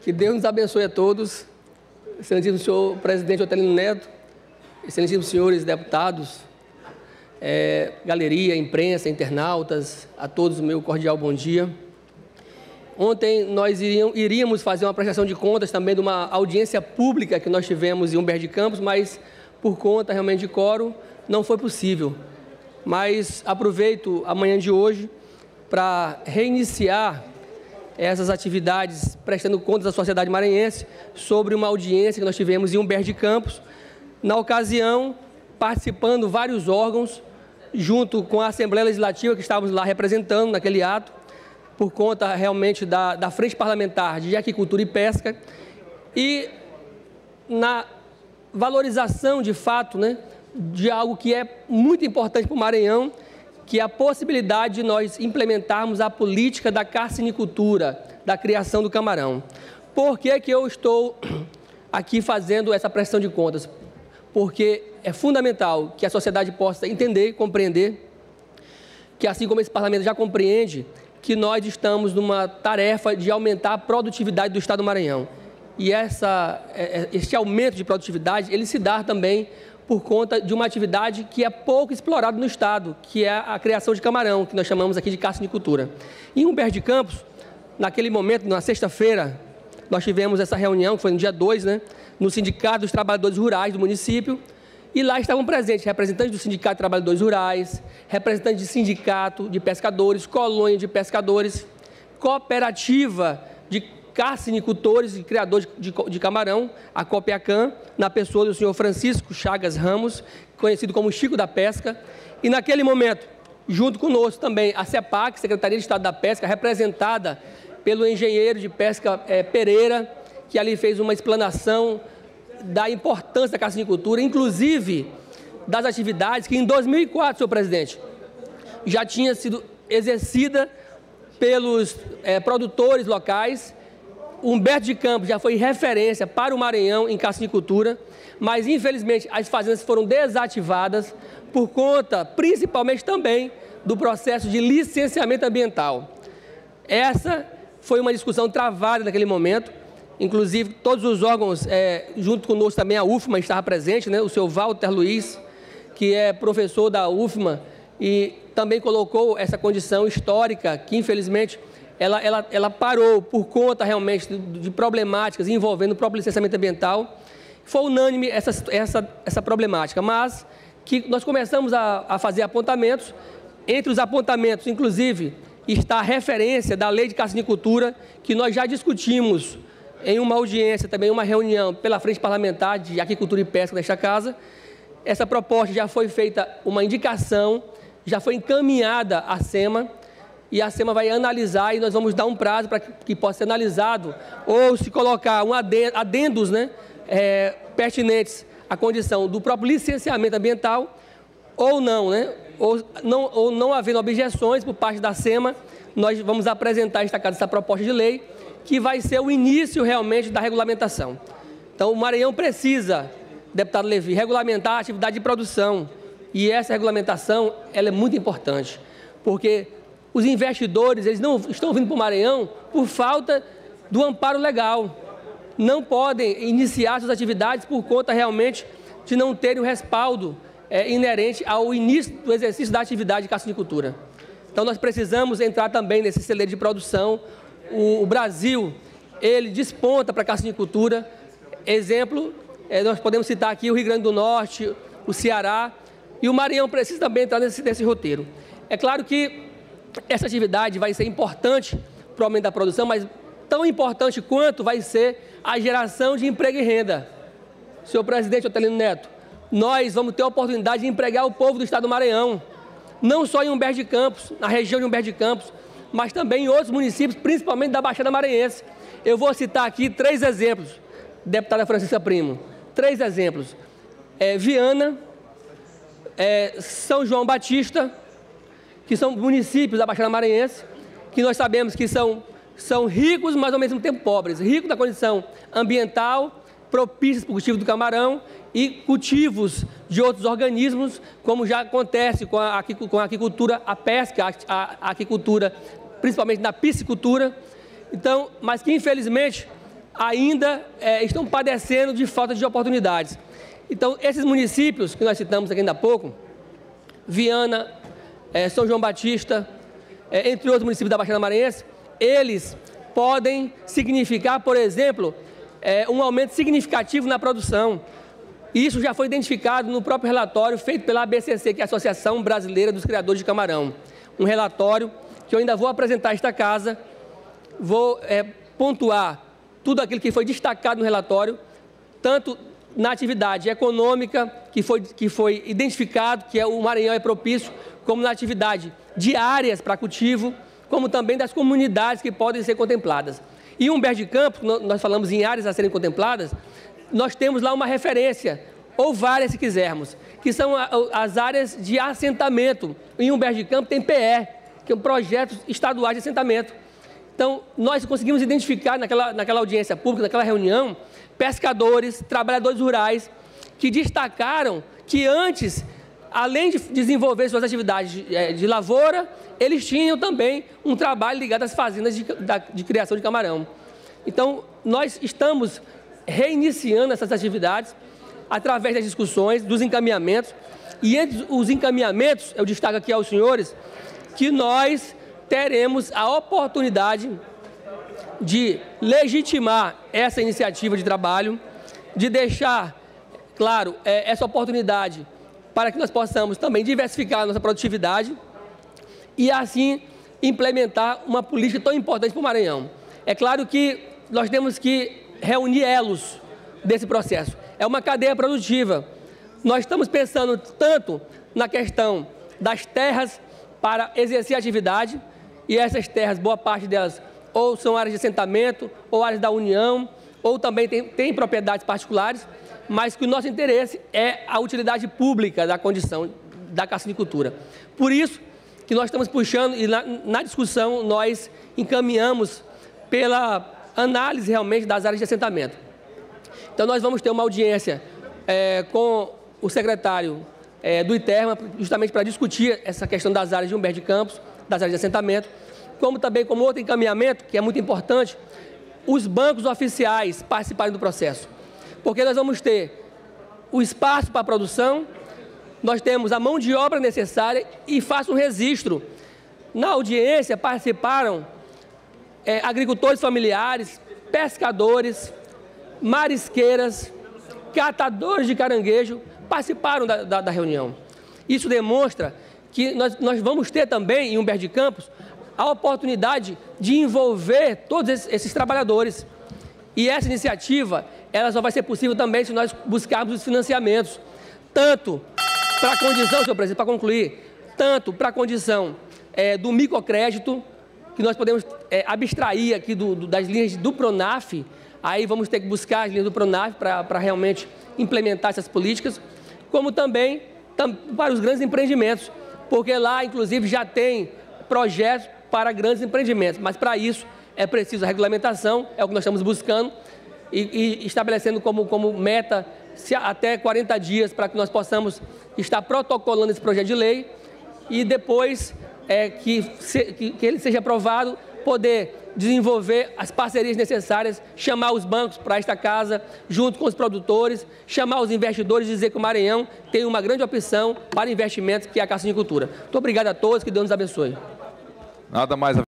Que Deus nos abençoe a todos. Excelentíssimo senhor presidente Otelino Neto, excelentíssimos senhores deputados, é, galeria, imprensa, internautas, a todos o meu cordial bom dia. Ontem nós iríamos fazer uma prestação de contas também de uma audiência pública que nós tivemos em Humberto de Campos, mas por conta realmente de coro não foi possível. Mas aproveito a manhã de hoje para reiniciar essas atividades, prestando contas à sociedade maranhense sobre uma audiência que nós tivemos em Humberto de Campos. Na ocasião, participando vários órgãos, junto com a Assembleia Legislativa, que estávamos lá representando naquele ato, por conta realmente da, da Frente Parlamentar de Aquicultura e Pesca, e na valorização de fato né, de algo que é muito importante para o Maranhão, que a possibilidade de nós implementarmos a política da carcinicultura, da criação do camarão. Por que, que eu estou aqui fazendo essa prestação de contas? Porque é fundamental que a sociedade possa entender e compreender que, assim como esse parlamento já compreende, que nós estamos numa tarefa de aumentar a produtividade do Estado do Maranhão. E essa, é, é, este aumento de produtividade, ele se dá também por conta de uma atividade que é pouco explorada no Estado, que é a criação de camarão, que nós chamamos aqui de carcinicultura. Em Humberto de Campos, naquele momento, na sexta-feira, nós tivemos essa reunião, que foi no dia 2, né, no Sindicato dos Trabalhadores Rurais do município, e lá estavam presentes representantes do Sindicato de Trabalhadores Rurais, representantes de sindicato de pescadores, colônia de pescadores, cooperativa de carcinicultores e criadores de, de, camarão, a Copiacan, na pessoa do senhor Francisco Chagas Ramos, conhecido como Chico da Pesca. E naquele momento, junto conosco também a CEPAC, Secretaria de Estado da Pesca, representada pelo engenheiro de pesca é, Pereira, que ali fez uma explanação da importância da carcinicultura, inclusive das atividades que em 2004, senhor presidente, já tinha sido exercida pelos é, produtores locais Humberto de Campos já foi referência para o Maranhão em cassinicultura, mas infelizmente as fazendas foram desativadas por conta, principalmente também, do processo de licenciamento ambiental. Essa foi uma discussão travada naquele momento, inclusive todos os órgãos, é, junto conosco também a UFMA estava presente, né? o senhor Walter Luiz, que é professor da UFMA, e também colocou essa condição histórica que, infelizmente, ela, ela, ela parou por conta realmente de, de problemáticas envolvendo o próprio licenciamento ambiental. Foi unânime essa, essa, essa problemática, mas que nós começamos a, a fazer apontamentos. Entre os apontamentos, inclusive, está a referência da lei de carcinicultura, que nós já discutimos em uma audiência, também uma reunião pela Frente Parlamentar de Aquicultura e Pesca desta casa. Essa proposta já foi feita uma indicação, já foi encaminhada à SEMA, e a SEMA vai analisar e nós vamos dar um prazo para que, possa ser analisado ou se colocar um adendos né, é, pertinentes à condição do próprio licenciamento ambiental ou não, né? Ou não, ou não havendo objeções por parte da SEMA, nós vamos apresentar esta essa proposta de lei que vai ser o início realmente da regulamentação. Então, o Maranhão precisa, deputado Levi, regulamentar a atividade de produção. E essa regulamentação ela é muito importante, porque os investidores eles não estão vindo para o Maranhão por falta do amparo legal. Não podem iniciar suas atividades por conta realmente de não terem o respaldo é, inerente ao início do exercício da atividade de caçanicultura. Então nós precisamos entrar também nesse celeiro de produção. O, o Brasil, ele desponta para a. Exemplo, é, nós podemos citar aqui o Rio Grande do Norte, o Ceará, e o Maranhão precisa também entrar nesse, nesse roteiro. É claro que essa atividade vai ser importante para o aumento da produção, mas tão importante quanto vai ser a geração de emprego e renda. Senhor presidente Otelino Neto, nós vamos ter a oportunidade de empregar o povo do estado do Maranhão, não só em Humberto de Campos, na região de Humberto de Campos, mas também em outros municípios, principalmente da Baixada Maranhense. Eu vou citar aqui três exemplos, deputada Francisca Primo. Três exemplos. É, Viana, é, São João Batista que são municípios da Baixada Maranhense, que nós sabemos que são, são ricos, mas ao mesmo tempo pobres. Ricos na condição ambiental, propícios para o cultivo do camarão e cultivos de outros organismos, como já acontece com a, com a aquicultura, a pesca, a, a aquicultura, principalmente na piscicultura. Então, mas que infelizmente ainda é, estão padecendo de falta de oportunidades. Então, esses municípios que nós citamos aqui ainda há pouco, Viana, é, São João Batista, é, entre outros municípios da Baixada Maranhense, eles podem significar, por exemplo, é, um aumento significativo na produção. Isso já foi identificado no próprio relatório feito pela ABCC, que é a Associação Brasileira dos Criadores de Camarão. Um relatório que eu ainda vou apresentar a esta casa, vou é, pontuar tudo aquilo que foi destacado no relatório, tanto na atividade econômica, que foi, que foi identificado que é, o Maranhão é propício, como na atividade de áreas para cultivo, como também das comunidades que podem ser contempladas. E Humberto de Campos, nós falamos em áreas a serem contempladas, nós temos lá uma referência, ou várias se quisermos, que são as áreas de assentamento. Em Humberto de Campos tem PE, que é um projeto estadual de assentamento. Então, nós conseguimos identificar naquela, naquela audiência pública, naquela reunião, pescadores, trabalhadores rurais, que destacaram que antes, além de desenvolver suas atividades de, eh, de lavoura, eles tinham também um trabalho ligado às fazendas de, de criação de camarão. Então, nós estamos reiniciando essas atividades através das discussões, dos encaminhamentos, e entre os encaminhamentos, eu destaco aqui aos senhores, que nós teremos a oportunidade de legitimar essa iniciativa de trabalho, de deixar, claro, é, essa oportunidade para que nós possamos também diversificar nossa produtividade e assim implementar uma política tão importante para o Maranhão. É claro que nós temos que reunir elos desse processo. É uma cadeia produtiva. Nós estamos pensando tanto na questão das terras para exercer atividade, e essas terras, boa parte delas, ou são áreas de assentamento, ou áreas da União, ou também tem, tem propriedades particulares, mas que o nosso interesse é a utilidade pública da condição da caçanicultura. Por isso que nós estamos puxando, e na, na discussão nós encaminhamos pela análise realmente das áreas de assentamento. Então nós vamos ter uma audiência é, com o secretário é, do ITERMA, justamente para discutir essa questão das áreas de Humberto de Campos, das áreas de assentamento, como também como outro encaminhamento, que é muito importante, os bancos oficiais participarem do processo. Porque nós vamos ter o espaço para a produção, nós temos a mão de obra necessária e faça um registro. Na audiência participaram é, agricultores familiares, pescadores, marisqueiras, catadores de caranguejo, participaram da, da, da reunião. Isso demonstra que nós, nós vamos ter também, em Humberto de Campos, a oportunidade de envolver todos esses, trabalhadores. E essa iniciativa, ela só vai ser possível também se nós buscarmos os financiamentos, tanto para a condição, senhor presidente, para concluir, tanto para a condição é, do microcrédito, que nós podemos é, abstrair aqui do, do, das linhas do PRONAF, aí vamos ter que buscar as linhas do PRONAF para realmente implementar essas políticas, como também tam, para os grandes empreendimentos, porque lá, inclusive, já tem projetos para grandes empreendimentos, mas para isso é preciso a regulamentação, é o que nós estamos buscando, e, e estabelecendo como, como meta até 40 dias para que nós possamos estar protocolando esse projeto de lei e depois é, que, se, que, que ele seja aprovado, poder desenvolver as parcerias necessárias, chamar os bancos para esta casa, junto com os produtores, chamar os investidores e dizer que o Maranhão tem uma grande opção para investimentos, que é a caça de cultura. Muito obrigado a todos, que Deus nos abençoe. Nada mais